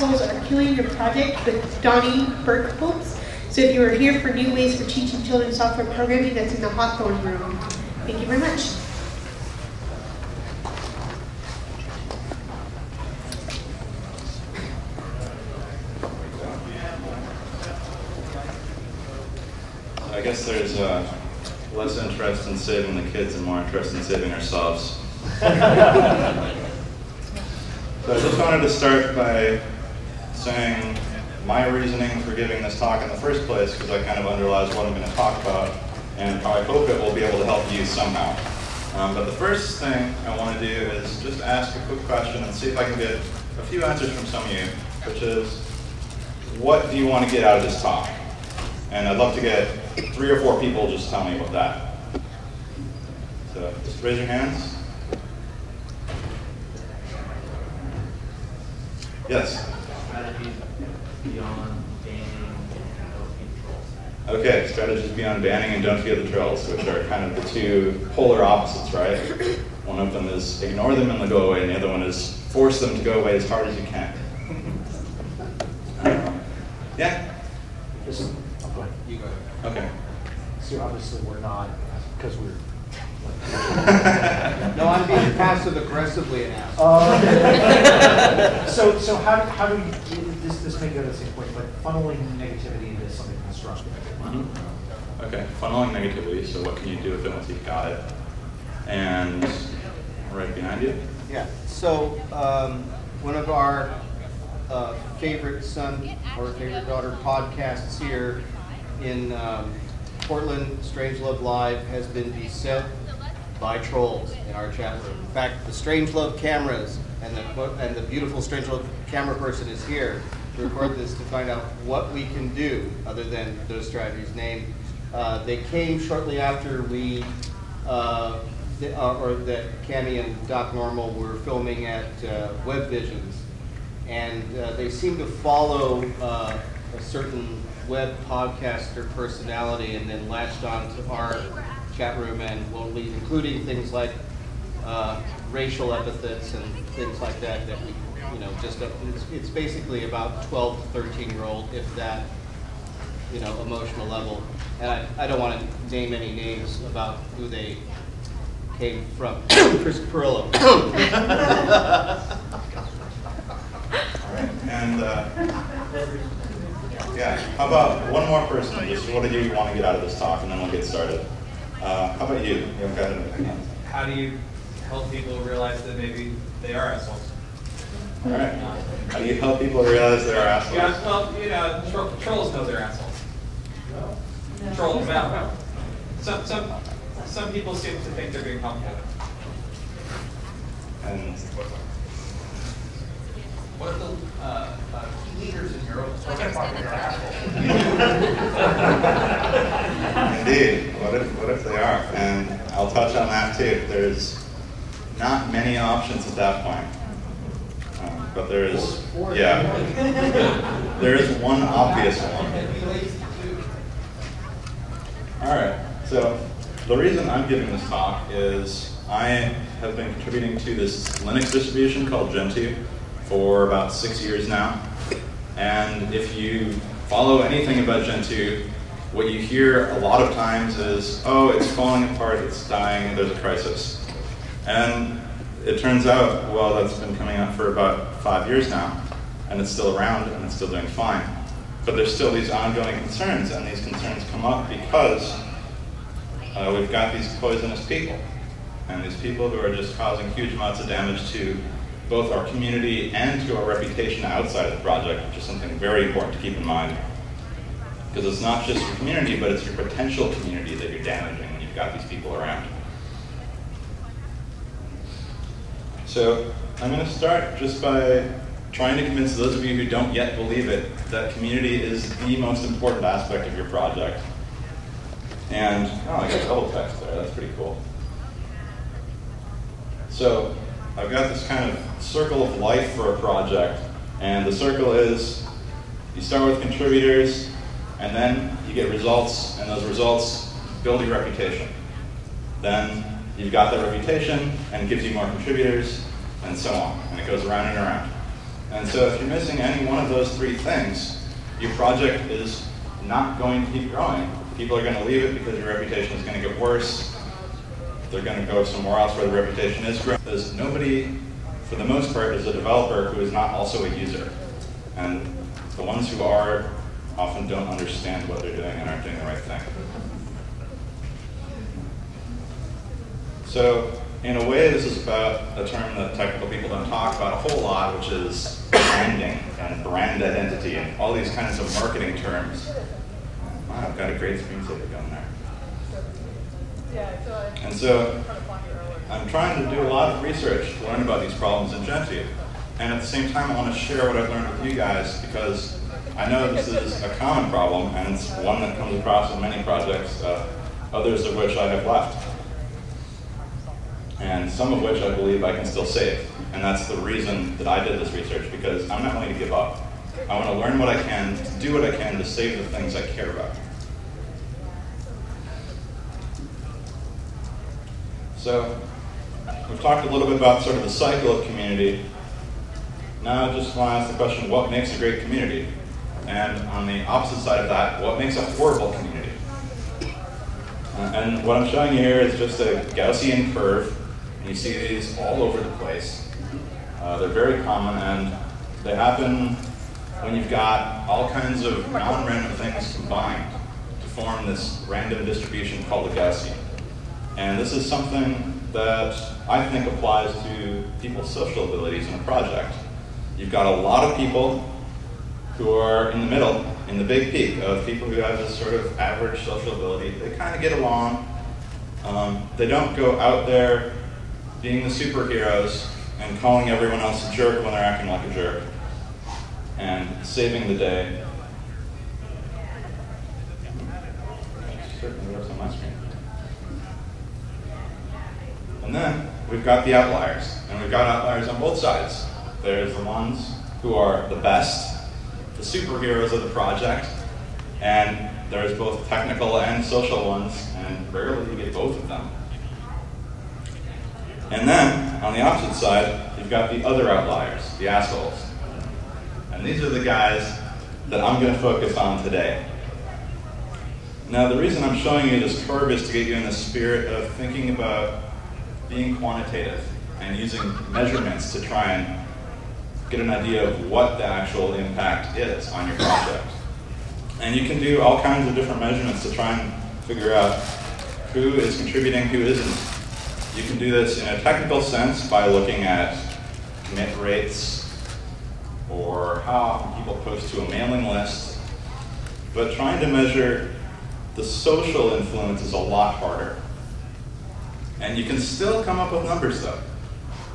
Assholes Are Killing Your Project with Donnie Berkholz. So if you are here for new ways for teaching children software programming, that's in the Hawthorne room. Thank you very much. I guess there's uh, less interest in saving the kids and more interest in saving ourselves. so I just wanted to start by saying my reasoning for giving this talk in the first place, because I kind of underlies what I'm going to talk about, and I hope it will be able to help you somehow. Um, but the first thing I want to do is just ask a quick question and see if I can get a few answers from some of you, which is, what do you want to get out of this talk? And I'd love to get three or four people just tell me about that. So just raise your hands. Yes? Strategies beyond banning and don't feed trolls. Okay, strategies beyond banning and don't feed the trolls, which are kind of the two polar opposites, right? One of them is ignore them and they'll go away, and the other one is force them to go away as hard as you can. Yeah? Just, oh, go ahead. You go ahead. Okay. So obviously, we're not, because we're. No, I'm being passive aggressively an ass. Uh, So, so how, do how do you, this, this may go to the same point, but funneling negativity into something constructive? Okay, funneling negativity, so what can you do with it once you've got it? And right behind you? Yeah, so, um, one of our, uh, favorite son or favorite daughter podcasts here in, um, Portland, Strangelove Live has been beset by trolls in our chat room. In fact, the Strangelove cameras and the, and the beautiful Strangelove camera person is here to record this to find out what we can do other than those strategies named. Uh, they came shortly after we, uh, the- uh, or that Cami and Doc Normal were filming at uh, Web Visions. And uh, they seem to follow uh, a certain web podcaster personality and then latched on to our chat room and will lead, including things like uh, racial epithets and things like that that we, you know, just, uh, it's, it's basically about 12 to 13 year old, if that, you know, emotional level. And I, I don't want to name any names about who they came from. Chris Pirillo. All right, and, uh, yeah, how about one more person, just what do you want to get out of this talk, and then we'll get started. Uh, how about you? You've got. How do you help people realize that maybe they are assholes? All right. How do you help people realize they're assholes? Yeah, well, you know, tro- trolls know they're assholes. Trolls know. Some, some, some people seem to think they're being helpful. And What if the uh, uh, key leaders in your program partner are assholes? Indeed. What if, what if they are? And I'll touch on that too. There's not many options at that point. Um, but there is, yeah. There is one obvious one. All right. So the reason I'm giving this talk is I have been contributing to this Linux distribution called Gentoo for about six years now. And if you follow anything about Gentoo, what you hear a lot of times is, oh, it's falling apart, it's dying, there's a crisis. And it turns out, well, that's been coming up for about five years now, and it's still around and it's still doing fine. But there's still these ongoing concerns, and these concerns come up because uh, we've got these poisonous people, and these people who are just causing huge amounts of damage to both our community and to our reputation outside of the project, which is something very important to keep in mind. Because it's not just your community, but it's your potential community that you're damaging when you've got these people around. So I'm going to start just by trying to convince those of you who don't yet believe it that community is the most important aspect of your project. And, oh, I got a double text there. That's pretty cool. So I've got this kind of circle of life for a project. And the circle is you start with contributors, and then you get results, and those results build your reputation. Then you've got that reputation, and it gives you more contributors, and so on. And it goes around and around. And so if you're missing any one of those three things, your project is not going to keep growing. People are going to leave it because your reputation is going to get worse. They're going to go somewhere else where the reputation is growing. There's nobody, for the most part, is a developer who is not also a user. And the ones who are often don't understand what they're doing and aren't doing the right thing. So in a way, this is about a term that technical people don't talk about a whole lot, which is branding and brand identity and all these kinds of marketing terms. Wow, I've got a great screensaver going there. And so I'm trying to do a lot of research to learn about these problems in Gentoo. And at the same time, I want to share what I've learned with you guys because I know this is a common problem and it's one that comes across in many projects, uh, others of which I have left and some of which I believe I can still save. And that's the reason that I did this research, because I'm not willing to give up. I want to learn what I can, do what I can to save the things I care about. So, we've talked a little bit about sort of the cycle of community. Now I just want to ask the question, what makes a great community? And on the opposite side of that, what makes a horrible community? Uh, and what I'm showing you here is just a Gaussian curve you see these all over the place. Uh, they're very common and they happen when you've got all kinds of non-random things combined to form this random distribution called a Gaussian. And this is something that I think applies to people's social abilities in a project. You've got a lot of people who are in the middle, in the big peak of people who have this sort of average social ability. They kind of get along. Um, they don't go out there being the superheroes and calling everyone else a jerk when they're acting like a jerk and saving the day. Certainly on my screen. And then we've got the outliers, and we've got outliers on both sides. There's the ones who are the best, the superheroes of the project, and there's both technical and social ones, and rarely you get both of them. And then, on the opposite side, you've got the other outliers, the assholes. And these are the guys that I'm going to focus on today. Now, the reason I'm showing you this curve is to get you in the spirit of thinking about being quantitative and using measurements to try and get an idea of what the actual impact is on your project. And you can do all kinds of different measurements to try and figure out who is contributing, who isn't you can do this in a technical sense by looking at commit rates or how often people post to a mailing list. But trying to measure the social influence is a lot harder. And you can still come up with numbers though.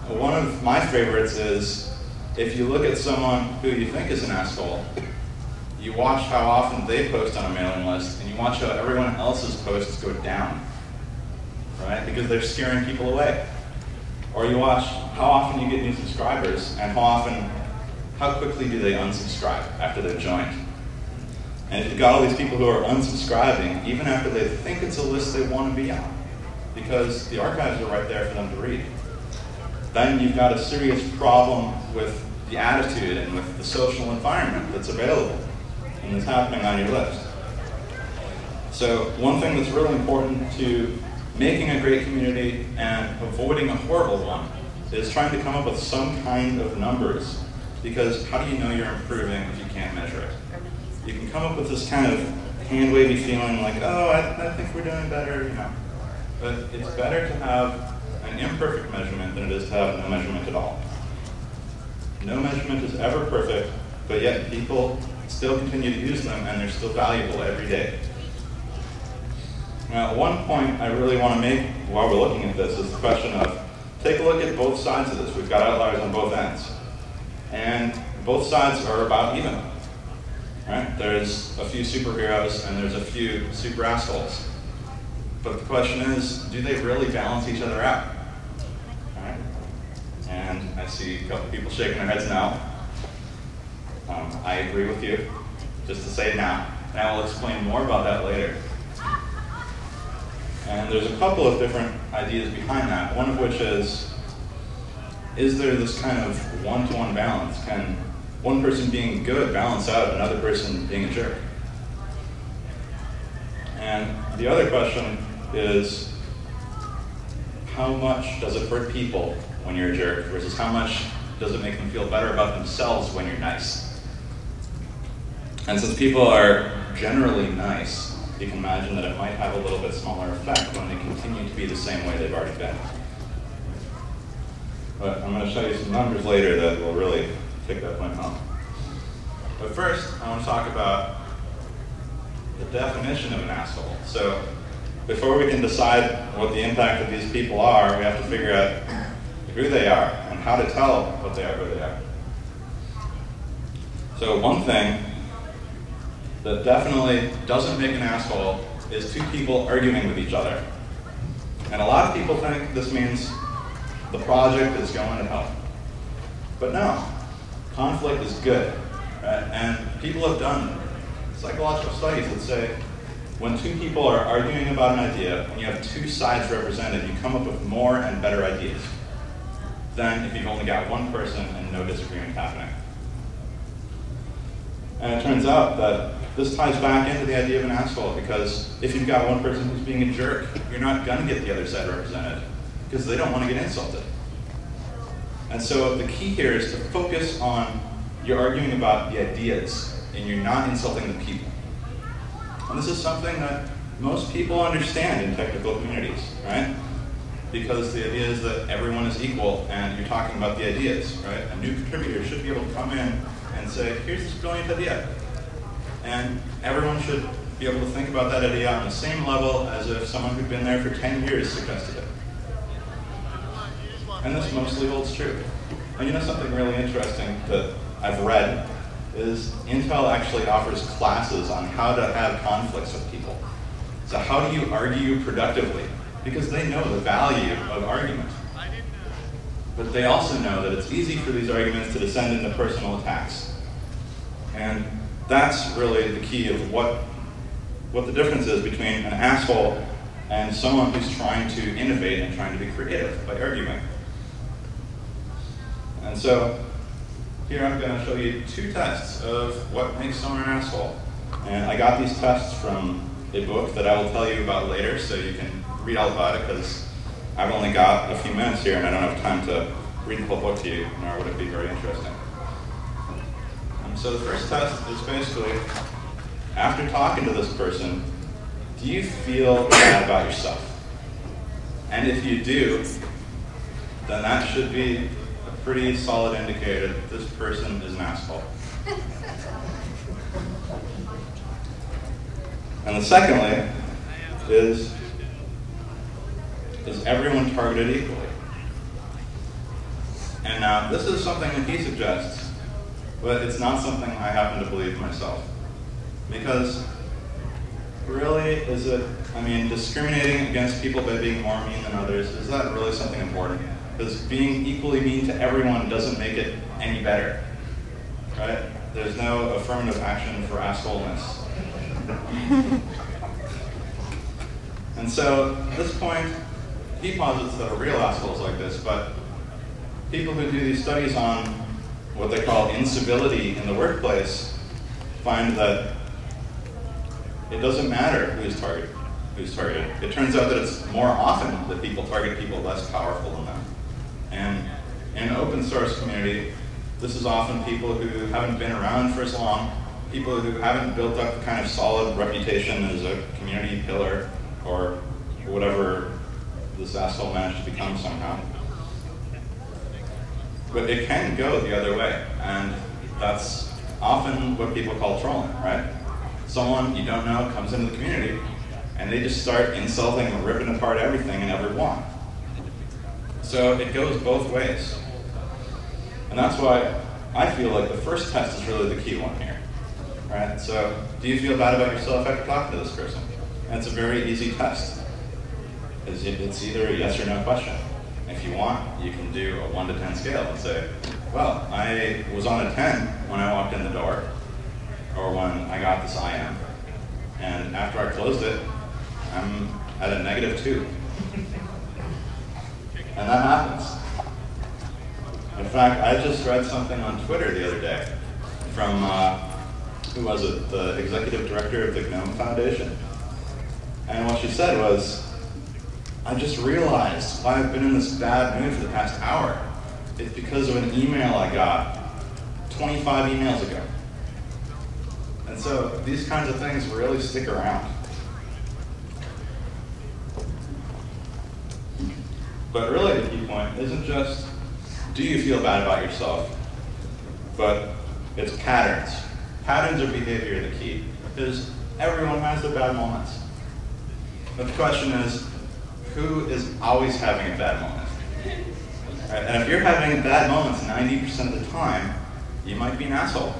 One of my favorites is if you look at someone who you think is an asshole, you watch how often they post on a mailing list, and you watch how everyone else's posts go down right? Because they're scaring people away. Or you watch how often you get new subscribers and how often, how quickly do they unsubscribe after they've joined. And if you've got all these people who are unsubscribing, even after they think it's a list they want to be on, because the archives are right there for them to read, then you've got a serious problem with the attitude and with the social environment that's available and that's happening on your list. So one thing that's really important to making a great community and avoiding a horrible one is trying to come up with some kind of numbers because how do you know you're improving if you can't measure it? You can come up with this kind of hand wavy feeling like, oh, I, I think we're doing better, you know. But it's better to have an imperfect measurement than it is to have no measurement at all. No measurement is ever perfect, but yet people still continue to use them and they're still valuable every day. Now, one point I really want to make while we're looking at this is the question of take a look at both sides of this. We've got outliers on both ends. And both sides are about even. Right? There's a few superheroes and there's a few super assholes. But the question is, do they really balance each other out? Right? And I see a couple people shaking their heads now. Um, I agree with you, just to say now. And I will explain more about that later. And there's a couple of different ideas behind that, one of which is is there this kind of one-to-one balance? Can one person being good balance out another person being a jerk? And the other question is, how much does it hurt people when you're a jerk versus how much does it make them feel better about themselves when you're nice? And since people are generally nice, you can imagine that it might have a little bit smaller effect when they continue to be the same way they've already been. But I'm going to show you some numbers later that will really take that point home. But first, I want to talk about the definition of an asshole. So before we can decide what the impact of these people are, we have to figure out who they are and how to tell what they are who they are. So one thing that definitely doesn't make an asshole is two people arguing with each other. And a lot of people think this means the project is going to help. But no, conflict is good. Right? And people have done psychological studies that say when two people are arguing about an idea and you have two sides represented, you come up with more and better ideas than if you've only got one person and no disagreement happening. And it turns out that this ties back into the idea of an asshole because if you've got one person who's being a jerk, you're not going to get the other side represented because they don't want to get insulted. And so the key here is to focus on you're arguing about the ideas and you're not insulting the people. And this is something that most people understand in technical communities, right? Because the idea is that everyone is equal and you're talking about the ideas, right? A new contributor should be able to come in and say, here's this brilliant idea. And everyone should be able to think about that idea on the same level as if someone who'd been there for 10 years suggested it. And this mostly holds true. And you know something really interesting that I've read is Intel actually offers classes on how to have conflicts with people. So how do you argue productively? Because they know the value of argument. But they also know that it's easy for these arguments to descend into personal attacks. And that's really the key of what, what the difference is between an asshole and someone who's trying to innovate and trying to be creative by arguing. And so here I'm going to show you two tests of what makes someone an asshole. And I got these tests from a book that I will tell you about later, so you can read all about it, because I've only got a few minutes here and I don't have time to read the whole book to you, nor would it be very interesting. So the first test is basically, after talking to this person, do you feel bad about yourself? And if you do, then that should be pretty solid indicator that this person is an asshole. and the secondly is, is everyone targeted equally? And now, this is something that he suggests, but it's not something I happen to believe myself. Because really, is it, I mean, discriminating against people by being more mean than others, is that really something important? Because being equally mean to everyone doesn't make it any better. Right? There's no affirmative action for assholeness. and so at this point, he posits that are real assholes like this, but people who do these studies on what they call incivility in the workplace find that it doesn't matter who's targeted. Who's targeted. It turns out that it's more often that people target people less powerful. And in an open source community, this is often people who haven't been around for as long, people who haven't built up the kind of solid reputation as a community pillar or whatever this asshole managed to become somehow. But it can go the other way, and that's often what people call trolling, right? Someone you don't know comes into the community, and they just start insulting and ripping apart everything and everyone. So it goes both ways. And that's why I feel like the first test is really the key one here. Right? So do you feel bad about yourself after talking to this person? And it's a very easy test. It's either a yes or no question. If you want, you can do a 1 to 10 scale and say, well, I was on a 10 when I walked in the door, or when I got this IM. And after I closed it, I'm at a negative 2. And that happens. In fact, I just read something on Twitter the other day from, uh, who was it? The executive director of the GNOME Foundation. And what she said was, I just realized why I've been in this bad mood for the past hour. It's because of an email I got 25 emails ago. And so these kinds of things really stick around. But really, the key point isn't just do you feel bad about yourself, but it's patterns. Patterns of behavior are the key. Because everyone has their bad moments. But the question is, who is always having a bad moment? Right? And if you're having bad moments 90% of the time, you might be an asshole.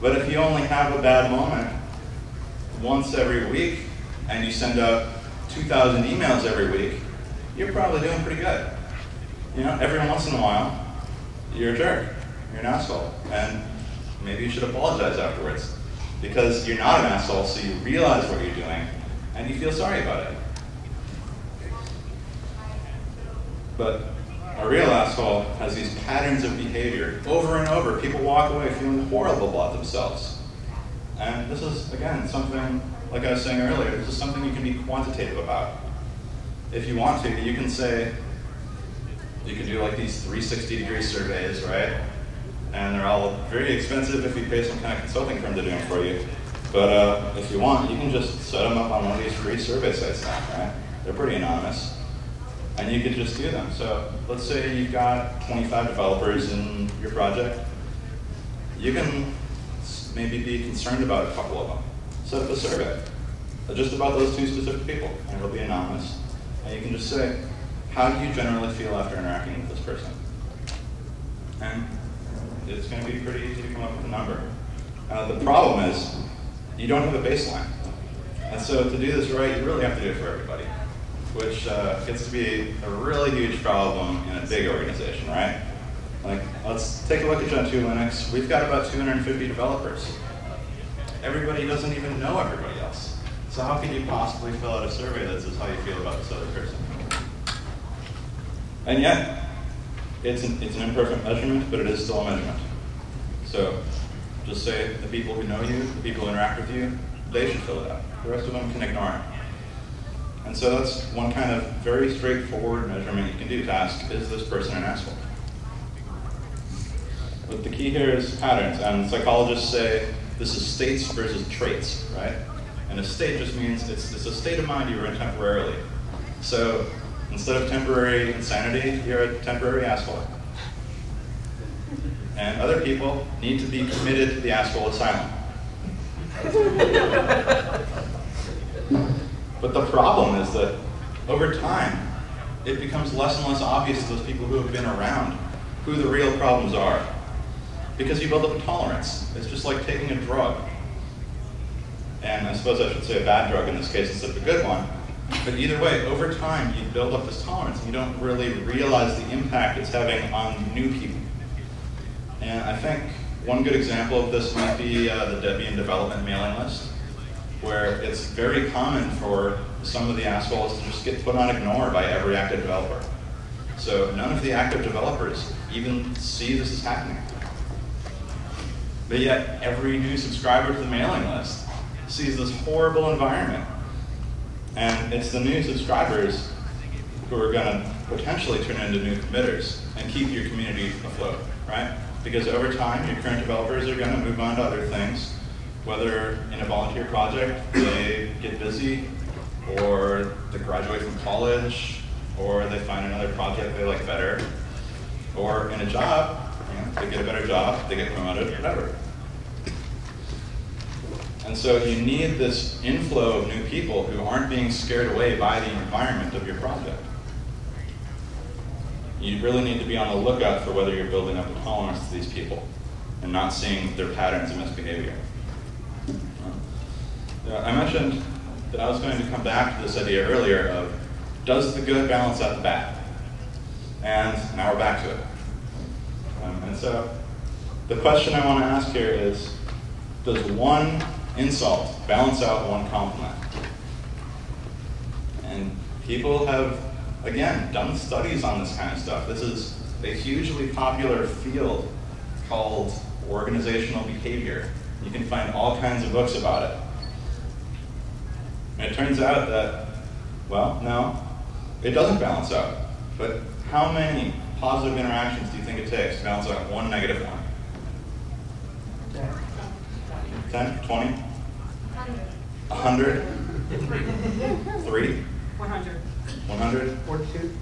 But if you only have a bad moment once every week and you send out 2,000 emails every week, you're probably doing pretty good. You know, every once in a while, you're a jerk. You're an asshole. And maybe you should apologize afterwards. Because you're not an asshole, so you realize what you're doing, and you feel sorry about it. But a real asshole has these patterns of behavior over and over. People walk away feeling horrible about themselves. And this is, again, something, like I was saying earlier, this is something you can be quantitative about. If you want to, you can say, you can do like these 360 degree surveys, right? And they're all very expensive if you pay some kind of consulting firm to do them for you. But uh, if you want, you can just set them up on one of these free survey sites now, right? They're pretty anonymous. And you can just do them. So let's say you've got 25 developers in your project. You can maybe be concerned about a couple of them. Set up a survey just about those two specific people, and it'll be anonymous. And you can just say, how do you generally feel after interacting with this person? And it's going to be pretty easy to come up with a number. Uh, the problem is, you don't have a baseline. And so to do this right, you really have to do it for everybody, which uh, gets to be a really huge problem in a big organization, right? Like, let's take a look at Gentoo Linux. We've got about 250 developers. Everybody doesn't even know everybody else. So how can you possibly fill out a survey that says how you feel about this other person? And yet, it's an, it's an imperfect measurement, but it is still a measurement. So just say the people who know you, the people who interact with you, they should fill it out. The rest of them can ignore it. And so that's one kind of very straightforward measurement you can do to ask, is this person an asshole? But the key here is patterns, and psychologists say this is states versus traits, right? And a state just means it's, it's a state of mind you are in temporarily. So instead of temporary insanity, you're a temporary asshole. And other people need to be committed to the asshole asylum. but the problem is that over time, it becomes less and less obvious to those people who have been around who the real problems are. Because you build up a tolerance. It's just like taking a drug. And I suppose I should say a bad drug in this case instead of a good one. But either way, over time, you build up this tolerance and you don't really realize the impact it's having on new people. And I think one good example of this might be uh, the Debian development mailing list, where it's very common for some of the assholes to just get put on ignore by every active developer. So none of the active developers even see this is happening. But yet, every new subscriber to the mailing list sees this horrible environment. And it's the new subscribers who are going to potentially turn into new committers and keep your community afloat, right? Because over time, your current developers are going to move on to other things, whether in a volunteer project they get busy, or they graduate from college, or they find another project they like better, or in a job, they get a better job, they get promoted, whatever. And so you need this inflow of new people who aren't being scared away by the environment of your project. You really need to be on the lookout for whether you're building up a tolerance to these people and not seeing their patterns of misbehavior. Uh, I mentioned that I was going to come back to this idea earlier of does the good balance out the bad? And now we're back to it. Um, and so the question I want to ask here is does one insult balance out one compliment? And people have again, done studies on this kind of stuff. This is a hugely popular field called organizational behavior. You can find all kinds of books about it. And it turns out that, well, no, it doesn't balance out. But how many positive interactions do you think it takes to balance out one negative one? 10, 20, 100, 3, 100. 100, Or two?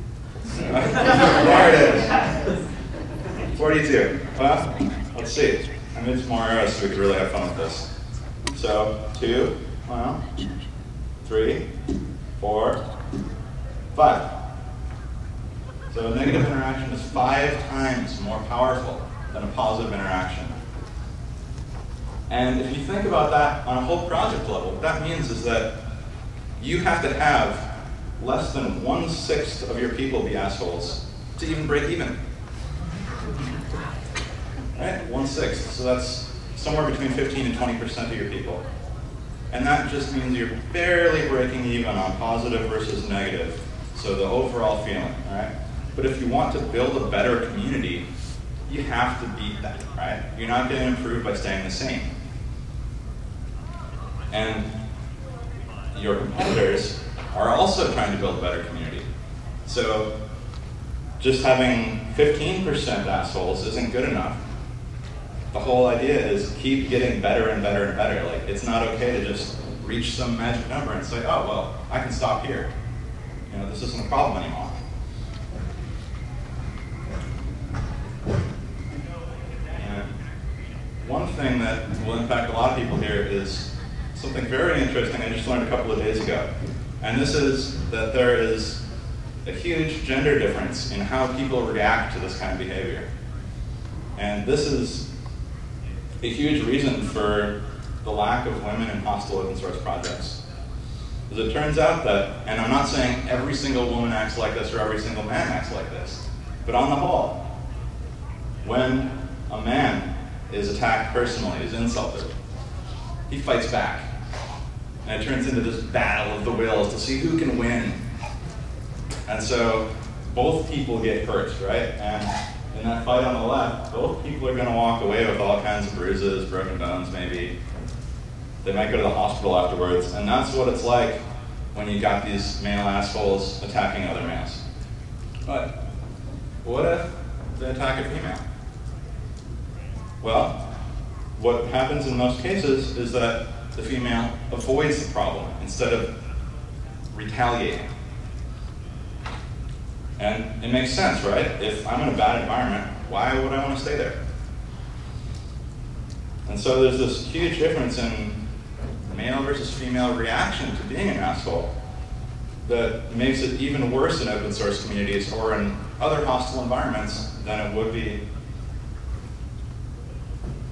there it is. 42. Well, let's see. I made some more arrows so we could really have fun with this. So, two, well, three, four, five. So a negative interaction is five times more powerful than a positive interaction. And if you think about that on a whole project level, what that means is that you have to have less than one sixth of your people be assholes to even break even. Right? One sixth. So that's somewhere between 15 and 20% of your people. And that just means you're barely breaking even on positive versus negative. So the overall feeling, right? But if you want to build a better community, you have to beat that, right? You're not going to improve by staying the same. And your competitors are also trying to build a better community. So just having 15% assholes isn't good enough. The whole idea is keep getting better and better and better. Like it's not okay to just reach some magic number and say, oh well, I can stop here. You know, this isn't a problem anymore. And one thing that will impact a lot of people here is something very interesting I just learned a couple of days ago. And this is that there is a huge gender difference in how people react to this kind of behavior. And this is a huge reason for the lack of women in hostile open source projects. Because it turns out that, and I'm not saying every single woman acts like this or every single man acts like this, but on the whole, when a man is attacked personally, is insulted, he fights back. And it turns into this battle of the wills to see who can win. And so both people get hurt, right? And in that fight on the left, both people are going to walk away with all kinds of bruises, broken bones, maybe. They might go to the hospital afterwards. And that's what it's like when you've got these male assholes attacking other males. But what if they attack a female? Well, what happens in most cases is that the female avoids the problem instead of retaliating. And it makes sense, right? If I'm in a bad environment, why would I want to stay there? And so there's this huge difference in male versus female reaction to being an asshole that makes it even worse in open source communities or in other hostile environments than it would be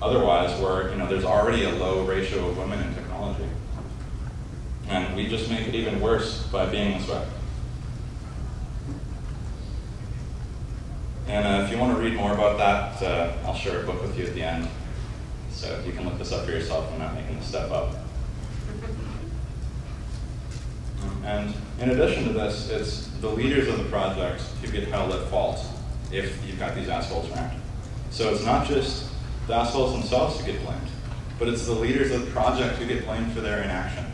otherwise where you know there's already a low ratio of women in technology. And we just make it even worse by being this way. And uh, if you want to read more about that, uh, I'll share a book with you at the end. So you can look this up for yourself. I'm not making this stuff up. And in addition to this, it's the leaders of the project who get held at fault if you've got these assholes around. So it's not just the assholes themselves who get blamed, but it's the leaders of the project who get blamed for their inaction.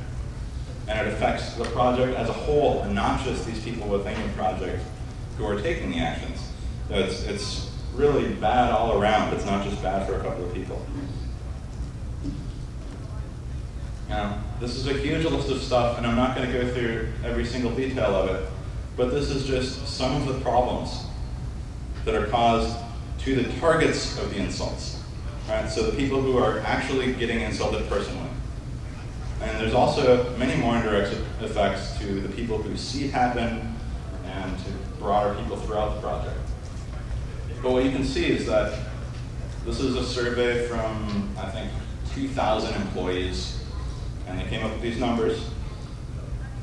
And it affects the project as a whole, and not just these people within the project who are taking the actions. It's, it's really bad all around. It's not just bad for a couple of people. Now, this is a huge list of stuff, and I'm not going to go through every single detail of it, but this is just some of the problems that are caused to the targets of the insults. Right? So the people who are actually getting insulted personally. And there's also many more indirect effects to the people who see it happen and to broader people throughout the project. But what you can see is that this is a survey from, I think, 2,000 employees, and they came up with these numbers.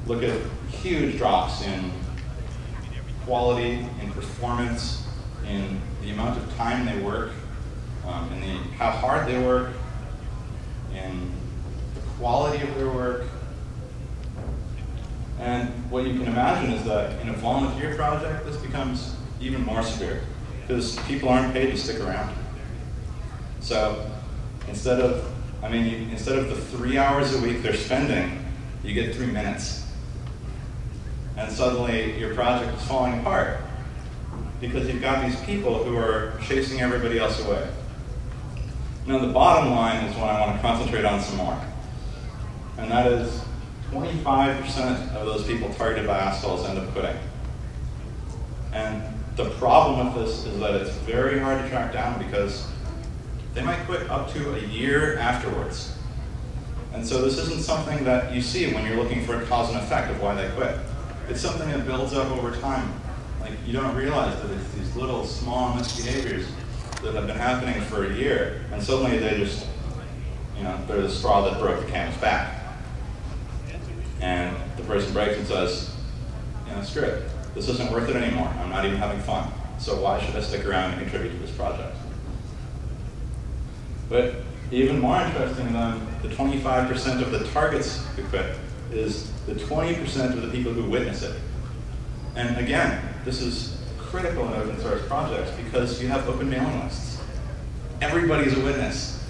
Look at huge drops in quality, in performance, in the amount of time they work, um, in the, how hard they work, and the quality of their work. And what you can imagine is that in a volunteer project, this becomes even more severe because people aren't paid to stick around. So instead of, I mean, you, instead of the three hours a week they're spending, you get three minutes. And suddenly your project is falling apart because you've got these people who are chasing everybody else away. Now, the bottom line is what I want to concentrate on some more. And that is 25% of those people targeted by assholes end up quitting. And the problem with this is that it's very hard to track down because they might quit up to a year afterwards. And so this isn't something that you see when you're looking for a cause and effect of why they quit. It's something that builds up over time. Like you don't realize that it's these little small misbehaviors that have been happening for a year, and suddenly they just, you know, they're the straw that broke the camel's back. And the person breaks and says, you know, screw it. This isn't worth it anymore. I'm not even having fun. So why should I stick around and contribute to this project? But even more interesting than the 25% of the targets who quit is the 20% of the people who witness it. And again, this is critical in open source projects because you have open mailing lists. Everybody's a witness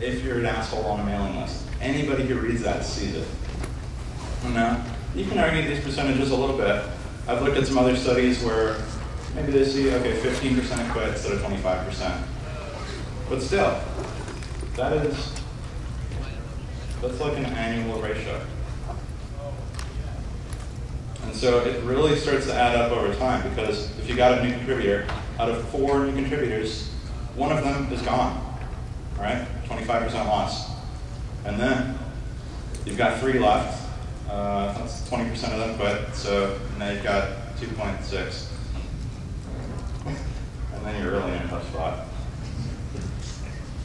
if you're an asshole on a mailing list. Anybody who reads that sees it. Now, you can argue these percentages a little bit. I've looked at some other studies where maybe they see, okay, 15% quit instead of 25%. But still, that is, that's like an annual ratio. And so it really starts to add up over time because if you got a new contributor, out of four new contributors, one of them is gone. All right, 25% loss. And then you've got three left. Uh, that's 20% of them quit, so now you've got 2.6. And then you're really in a tough spot.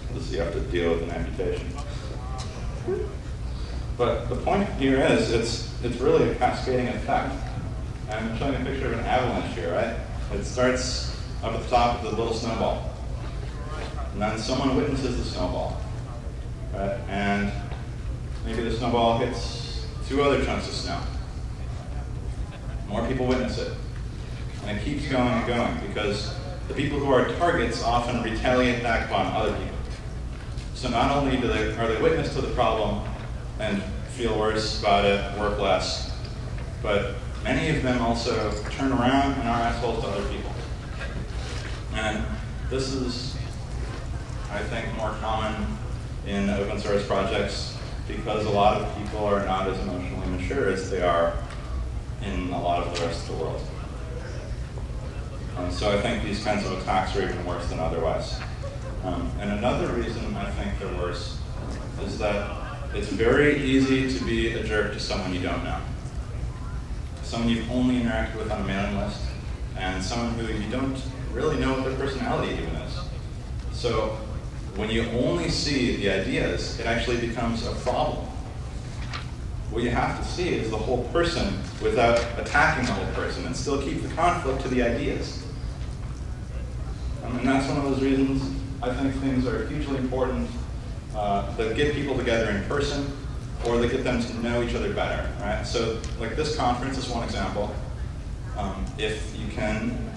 Because you have to deal with an amputation. But the point here is, it's, it's really a cascading effect. I'm showing a picture of an avalanche here, right? It starts up at the top with a little snowball. And then someone witnesses the snowball. Right? And maybe the snowball hits two other chunks of snow. More people witness it. And it keeps going and going because the people who are targets often retaliate back upon other people. So not only do they, are they witness to the problem and feel worse about it, work less, but many of them also turn around and are assholes to other people. And this is, I think, more common in open source projects because a lot of people are not as emotionally mature as they are in a lot of the rest of the world. And so I think these kinds of attacks are even worse than otherwise. Um, and another reason I think they're worse is that it's very easy to be a jerk to someone you don't know. Someone you've only interacted with on a mailing list, and someone who you don't really know what their personality even is. So when you only see the ideas, it actually becomes a problem. What you have to see is the whole person without attacking the whole person and still keep the conflict to the ideas. And that's one of those reasons I think things are hugely important uh, that get people together in person or that get them to know each other better, right? So like this conference is one example. Um, if you can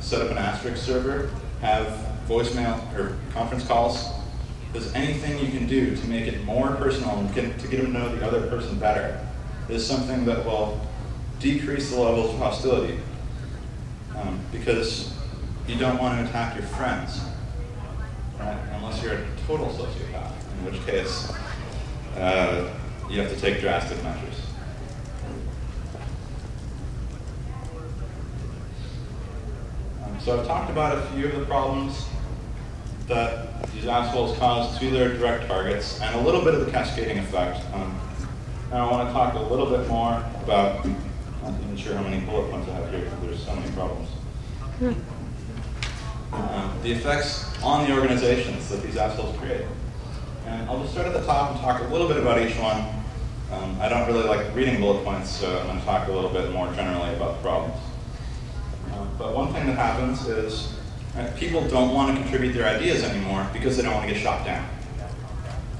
set up an asterisk server, have voicemail or conference calls, there's anything you can do to make it more personal and get, to get them to know the other person better is something that will decrease the levels of hostility. Um, because you don't want to attack your friends, right? Unless you're a total sociopath, which case uh, you have to take drastic measures. Um, so I've talked about a few of the problems that these assholes cause to their direct targets and a little bit of the cascading effect. Um, now I want to talk a little bit more about, I'm not even sure how many bullet points I have here because there's so many problems. Um, the effects on the organizations that these assholes create. And I'll just start at the top and talk a little bit about each one. Um, I don't really like reading bullet points, so I'm going to talk a little bit more generally about the problems. Um, but one thing that happens is right, people don't want to contribute their ideas anymore because they don't want to get shot down.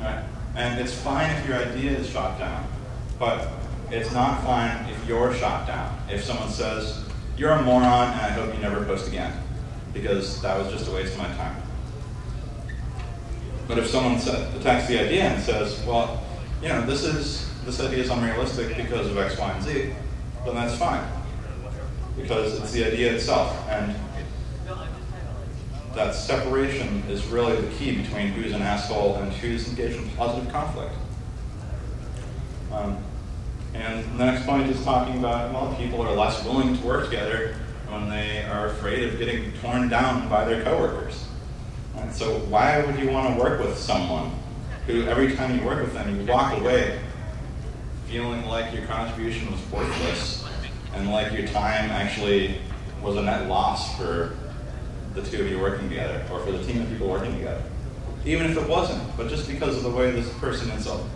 Right? And it's fine if your idea is shot down, but it's not fine if you're shot down. If someone says, you're a moron and I hope you never post again, because that was just a waste of my time. But if someone attacks the idea and says, well, you know, this is this idea is unrealistic because of X, Y, and Z, then that's fine. Because it's the idea itself. And that separation is really the key between who's an asshole and who's engaged in positive conflict. Um, and the next point is talking about, well, people are less willing to work together when they are afraid of getting torn down by their coworkers. And so why would you want to work with someone who every time you work with them, you walk away feeling like your contribution was worthless and like your time actually was a net loss for the two of you working together or for the team of people working together. Even if it wasn't, but just because of the way this person insulted.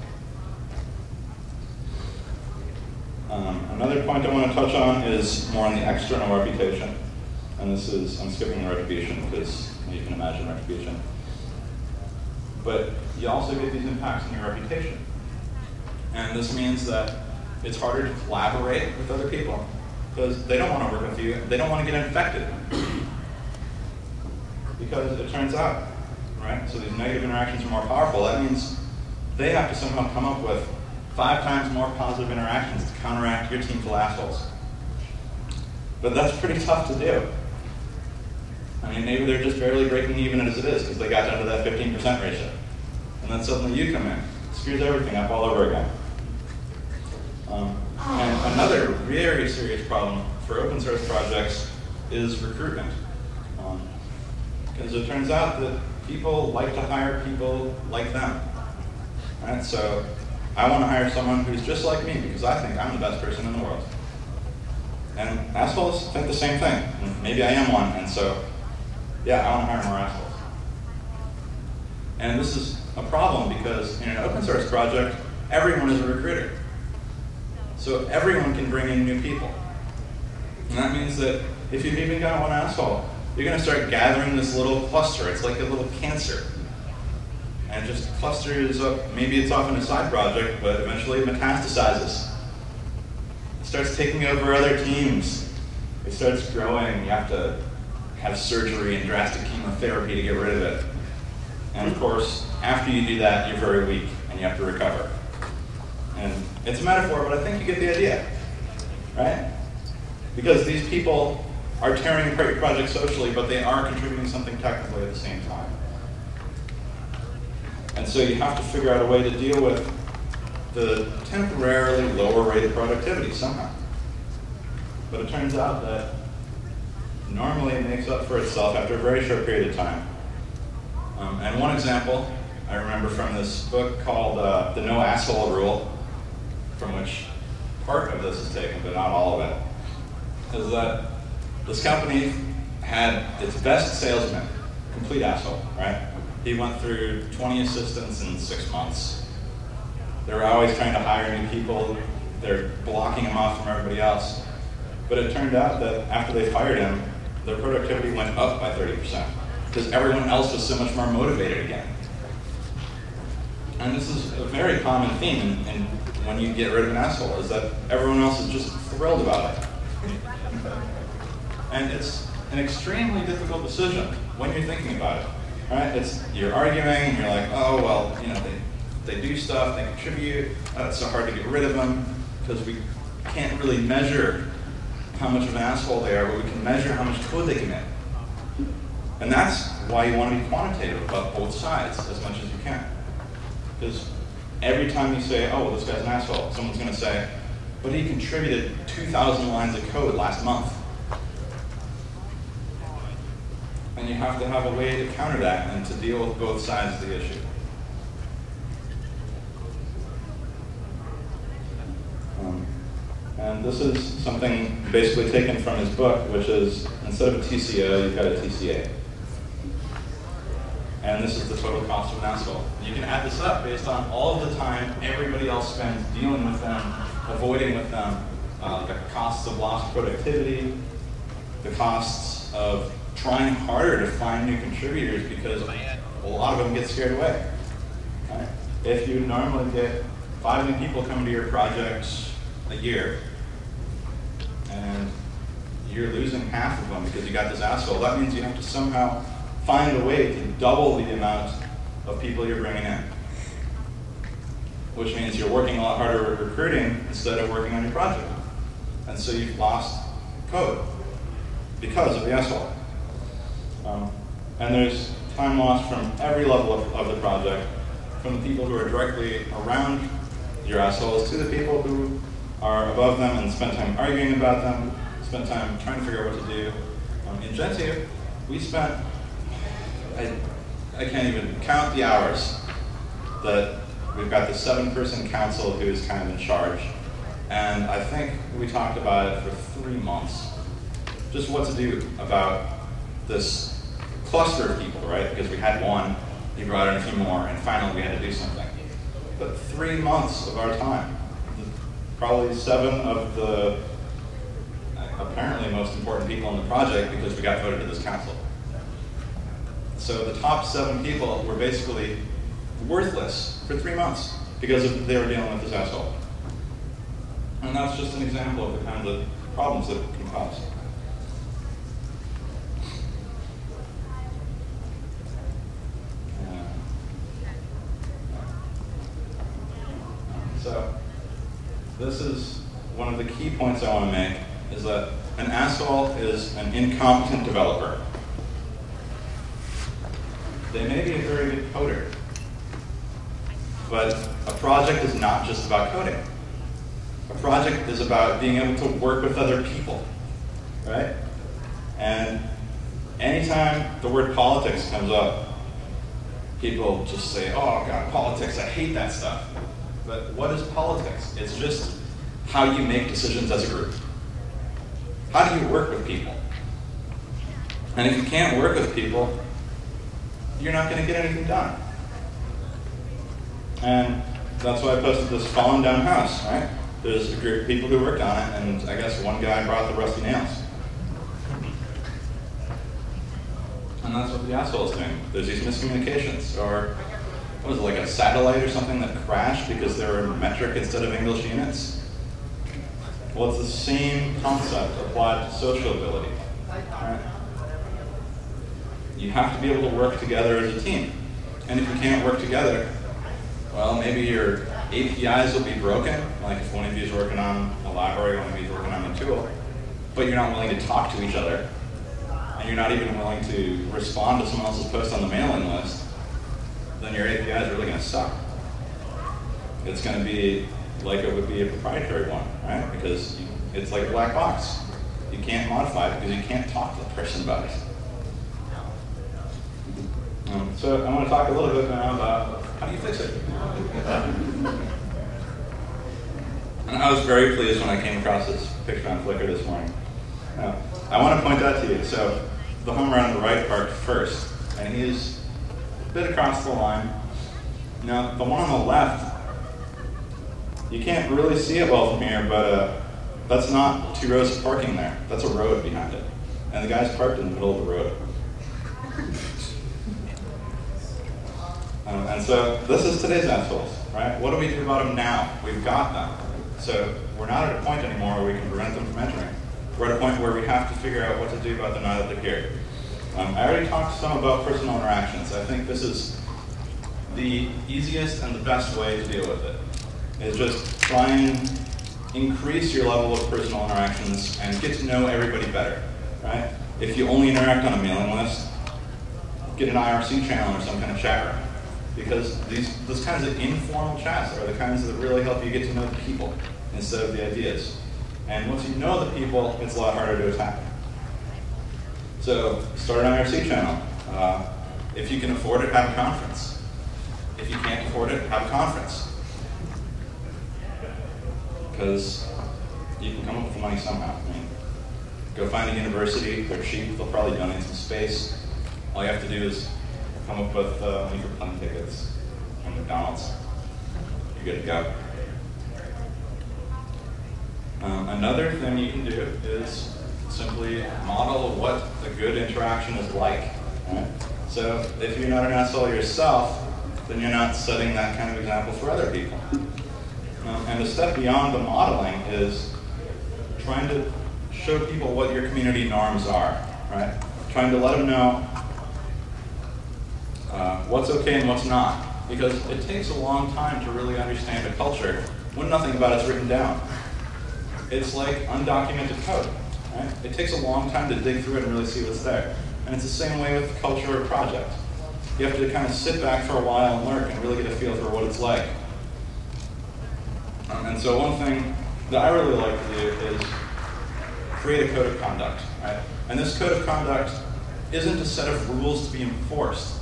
Um, another point I want to touch on is more on the external reputation. And this is, I'm skipping the retribution because you can imagine retribution. But you also get these impacts on your reputation. And this means that it's harder to collaborate with other people because they don't want to work with you. They don't want to get infected. because it turns out, right, so these negative interactions are more powerful. That means they have to somehow come up with five times more positive interactions to counteract your team full assholes. But that's pretty tough to do. I mean, maybe they're just barely breaking even as it is because they got down to that 15% ratio. And then suddenly you come in, screws everything up all over again. Um, and another very serious problem for open source projects is recruitment. Because um, it turns out that people like to hire people like them. Right? So I want to hire someone who's just like me because I think I'm the best person in the world. And assholes think the same thing. Maybe I am one, and so, yeah, I want to hire more assholes. And this is a problem because in an open source project, everyone is a recruiter. So everyone can bring in new people. And that means that if you've even got one asshole, you're going to start gathering this little cluster. It's like a little cancer. And just clusters up. Maybe it's often a side project, but eventually it metastasizes. It starts taking over other teams. It starts growing. You have to have surgery and drastic chemotherapy to get rid of it. And of course, after you do that, you're very weak and you have to recover. And it's a metaphor, but I think you get the idea, right? Because these people are tearing apart your project socially, but they are contributing something technically at the same time. And so you have to figure out a way to deal with the temporarily lower rate of productivity somehow. But it turns out that normally makes up for itself after a very short period of time. Um, and one example I remember from this book called uh, The No Asshole Rule, from which part of this is taken, but not all of it, is that this company had its best salesman, complete asshole, right? He went through 20 assistants in six months. They were always trying to hire new people. They're blocking him off from everybody else. But it turned out that after they fired him, their productivity went up by 30% because everyone else was so much more motivated again. And this is a very common theme in, in when you get rid of an asshole is that everyone else is just thrilled about it. And it's an extremely difficult decision when you're thinking about it. Right? It's you're arguing and you're like, oh well, you know, they, they do stuff, they contribute, uh, it's so hard to get rid of them because we can't really measure how much of an asshole they are, but we can measure how much code they commit. And that's why you want to be quantitative about both sides as much as you can. Because every time you say, oh, well, this guy's an asshole, someone's going to say, but he contributed 2,000 lines of code last month. And you have to have a way to counter that and to deal with both sides of the issue. Um, this is something basically taken from his book, which is instead of a TCO, you've got a TCA and this is the total cost of an asshole. You can add this up based on all of the time everybody else spends dealing with them, avoiding with them, uh, the costs of lost productivity, the costs of trying harder to find new contributors because a lot of them get scared away. Right? If you normally get five new people coming to your projects a year, and you're losing half of them because you got this asshole, that means you have to somehow find a way to double the amount of people you're bringing in. Which means you're working a lot harder at recruiting instead of working on your project. And so you've lost code because of the asshole. Um, and there's time lost from every level of, of the project, from the people who are directly around your assholes to the people who are above them and spend time arguing about them, spend time trying to figure out what to do. Um, in Gentoo, we spent, I, I can't even count the hours that we've got the seven person council who is kind of in charge. And I think we talked about it for three months. Just what to do about this cluster of people, right? Because we had one, he brought in a few more, and finally we had to do something. But three months of our time, probably seven of the apparently most important people in the project because we got voted to this council. So the top seven people were basically worthless for three months because of, they were dealing with this asshole. And that's just an example of the kinds of problems that can cause. So, this is one of the key points I want to make is that an asshole is incompetent developer. They may be a very good coder, but a project is not just about coding. A project is about being able to work with other people, right? And anytime the word politics comes up, people just say, oh God, politics, I hate that stuff. But what is politics? It's just how you make decisions as a group. How do you work with people? And if you can't work with people, you're not going to get anything done. And that's why I posted this falling down house, right? There's a group of people who worked on it, and I guess one guy brought the rusty nails. And that's what the asshole is doing. There's these miscommunications, or what was it, like a satellite or something that crashed because there were metric instead of English units? Well, it's the same concept applied to social ability. Right? You have to be able to work together as a team. And if you can't work together, well, maybe your APIs will be broken, like if one of you is working on a library, one of you is working on a tool, but you're not willing to talk to each other, and you're not even willing to respond to someone else's post on the mailing list, then your API is really going to suck. It's going to be like it would be a proprietary one, right? Because you, it's like a black box. You can't modify it because you can't talk to the person about it. Um, so I want to talk a little bit now about how do you fix it. and I was very pleased when I came across this picture on Flickr this morning. Now, I want to point that to you, so the home run on the right parked first, and he's a bit across the line. Now, the one on the left you can't really see it well from here, but uh, that's not two rows of parking there. That's a road behind it. And the guy's parked in the middle of the road. Um, and so this is today's assholes, right? What do we do about them now? We've got them. So we're not at a point anymore where we can prevent them from entering. We're at a point where we have to figure out what to do about them now that they're here. Um, I already talked some about personal interactions. I think this is the easiest and the best way to deal with it is just try and increase your level of personal interactions and get to know everybody better, right? If you only interact on a mailing list, get an IRC channel or some kind of chat room. Because these those kinds of informal chats are the kinds that really help you get to know the people instead of the ideas. And once you know the people, it's a lot harder to attack. So start an IRC channel. Uh, if you can afford it, have a conference. If you can't afford it, have a conference because you can come up with money somehow. I mean, go find a university, they're cheap, they'll probably donate some space. All you have to do is come up with uh, for plane tickets from McDonald's. You're good to go. Um, another thing you can do is simply model what a good interaction is like. Right? So if you're not an asshole yourself, then you're not setting that kind of example for other people. Um, and the step beyond the modeling is trying to show people what your community norms are, right? Trying to let them know uh, what's okay and what's not. Because it takes a long time to really understand a culture when nothing about it's written down. It's like undocumented code, right? It takes a long time to dig through it and really see what's there. And it's the same way with culture or project. You have to kind of sit back for a while and learn and really get a feel for what it's like. Um, and so one thing that I really like to do is create a code of conduct, right? And this code of conduct isn't a set of rules to be enforced.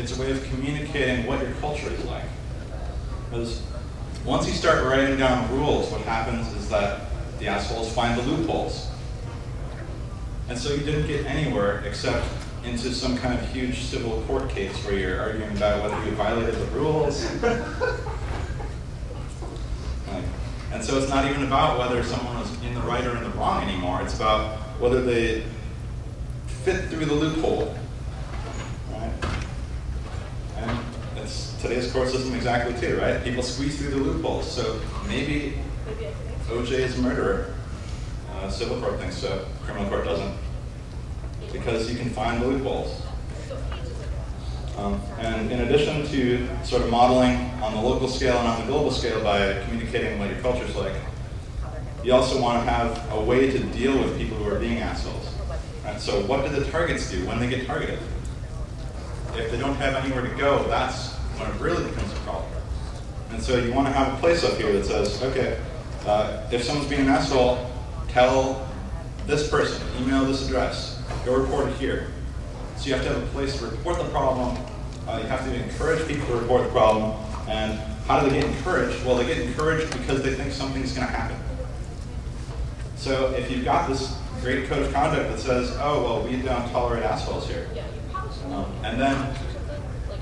It's a way of communicating what your culture is like. Because once you start writing down rules, what happens is that the assholes find the loopholes. And so you didn't get anywhere except into some kind of huge civil court case where you're arguing about whether you violated the rules. And so it's not even about whether someone was in the right or in the wrong anymore. It's about whether they fit through the loophole. Right? And it's today's court system exactly too, right? People squeeze through the loopholes. So maybe OJ is a murderer. Uh, civil court thinks so. Criminal court doesn't. Because you can find loopholes. Um, and in addition to sort of modeling on the local scale and on the global scale by communicating what your culture's like, you also want to have a way to deal with people who are being assholes. Right? So what do the targets do when they get targeted? If they don't have anywhere to go, that's when it really becomes a problem. And so you want to have a place up here that says, okay, uh, if someone's being an asshole, tell this person, email this address, go report it here. So you have to have a place to report the problem. Uh, you have to encourage people to report the problem. And how do they get encouraged? Well, they get encouraged because they think something's going to happen. So if you've got this great code of conduct that says, oh, well, we don't tolerate assholes here. Um, and then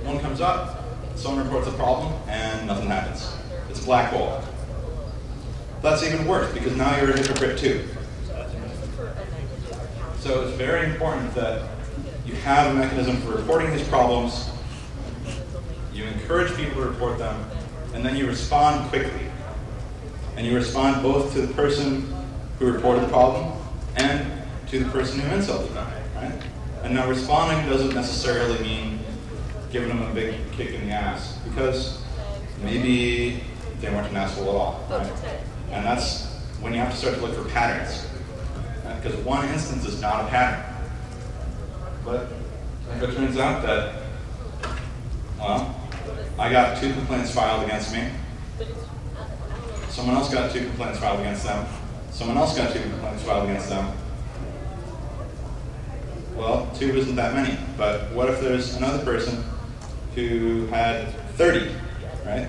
one comes up, someone reports a problem, and nothing happens. It's a black hole. That's even worse because now you're a hypocrite too. So it's very important that you have a mechanism for reporting these problems, you encourage people to report them, and then you respond quickly. And you respond both to the person who reported the problem and to the person who insulted them, right? And now responding doesn't necessarily mean giving them a big kick in the ass, because maybe they weren't an asshole at all, right? And that's when you have to start to look for patterns. Because one instance is not a pattern. But if it turns out that, well, I got two complaints filed against me. Someone else got two complaints filed against them. Someone else got two complaints filed against them. Well, two isn't that many. But what if there's another person who had 30, right?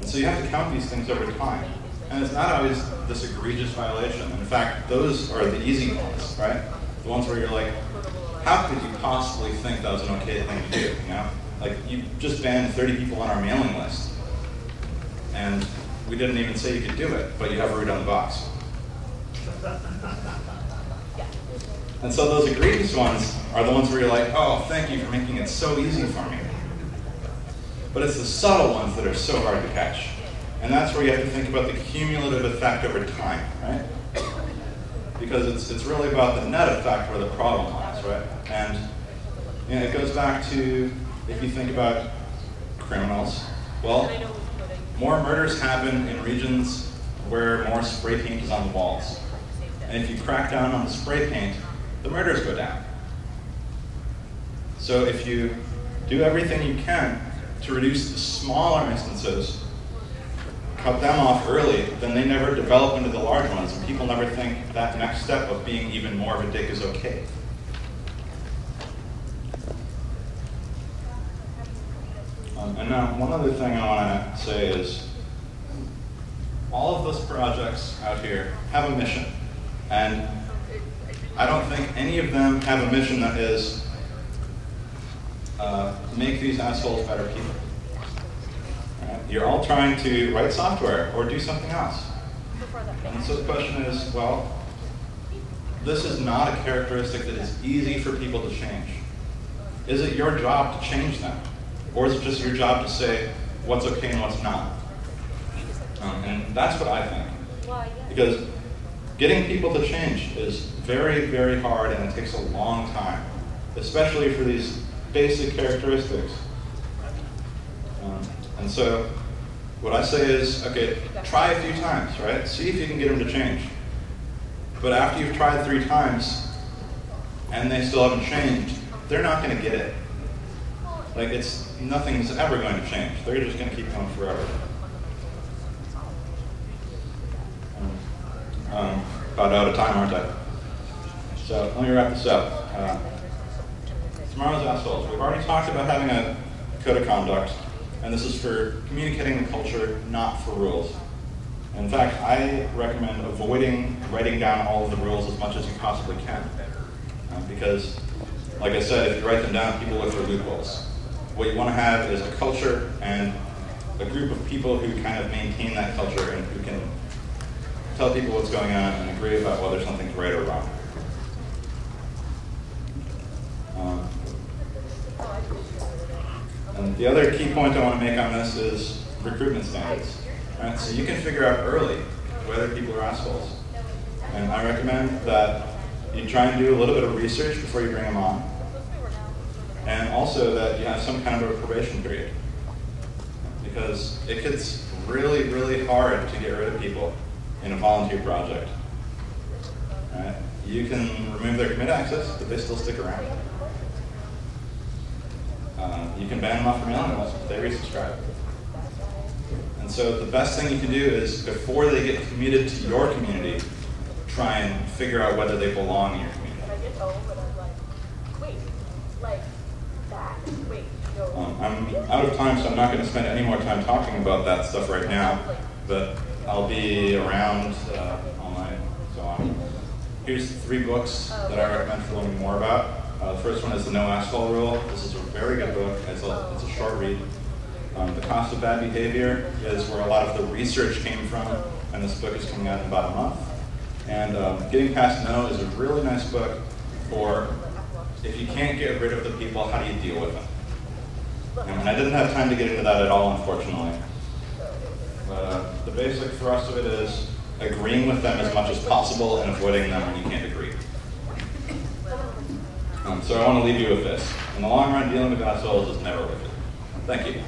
And so you have to count these things over time. And it's not always this egregious violation. In fact, those are the easy ones, right? The ones where you're like, how could you possibly think that was an okay thing to do? You know, like you just banned 30 people on our mailing list, and we didn't even say you could do it, but you have a root on the box. And so those egregious ones are the ones where you're like, oh, thank you for making it so easy for me. But it's the subtle ones that are so hard to catch. And that's where you have to think about the cumulative effect over time, right? Because it's, it's really about the net effect where the problem lies, right? And you know, it goes back to if you think about criminals, well, more murders happen in regions where more spray paint is on the walls. And if you crack down on the spray paint, the murders go down. So if you do everything you can to reduce the smaller instances, cut them off early, then they never develop into the large ones, and people never think that next step of being even more of a dick is okay. Um, and now, one other thing I want to say is, all of those projects out here have a mission, and I don't think any of them have a mission that is uh, make these assholes better people. Right? You're all trying to write software or do something else. And so the question is, well, this is not a characteristic that is easy for people to change. Is it your job to change them? Or is it just your job to say what's okay and what's not? Um, and that's what I think. Because getting people to change is very, very hard and it takes a long time, especially for these basic characteristics. Um, and so, what I say is, okay, try a few times, right? See if you can get them to change. But after you've tried three times and they still haven't changed, they're not going to get it. Like it's nothing's ever going to change. They're just going to keep going forever. Um, about out of time, aren't I? So let me wrap this up. Uh, tomorrow's assholes. We've already talked about having a code of conduct, and this is for communicating the culture, not for rules. In fact, I recommend avoiding writing down all of the rules as much as you possibly can. Uh, because, like I said, if you write them down, people look for loopholes. What you want to have is a culture and a group of people who kind of maintain that culture and who can tell people what's going on and agree about whether something's right or wrong. Um, and the other key point I want to make on this is recruitment standards. Right? So you can figure out early whether people are assholes. And I recommend that you try and do a little bit of research before you bring them on. And also that you have some kind of a probation period. Because it gets really, really hard to get rid of people in a volunteer project. Right? You can remove their commit access, but they still stick around. Uh, you can ban them off your mailing list, but they resubscribe. And so the best thing you can do is, before they get commuted to your community, try and figure out whether they belong in your community. i get old Um, I'm out of time, so I'm not going to spend any more time talking about that stuff right now, but I'll be around uh, all night. So um, here's three books that I recommend for learning more about. Uh, the first one is The No Asshole Rule. This is a very good book. It's a, it's a short read. Um, the Cost of Bad Behavior is where a lot of the research came from, and this book is coming out in about a month. And um, Getting Past No is a really nice book for if you can't get rid of the people, how do you deal with them? And I didn't have time to get into that at all, unfortunately. But uh, the basic thrust of it is agreeing with them as much as possible and avoiding them when you can't agree. Um, so I want to leave you with this. In the long run, dealing with assholes is never worth it. Thank you.